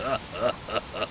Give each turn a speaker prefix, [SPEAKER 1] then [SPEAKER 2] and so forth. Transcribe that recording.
[SPEAKER 1] ha ha ha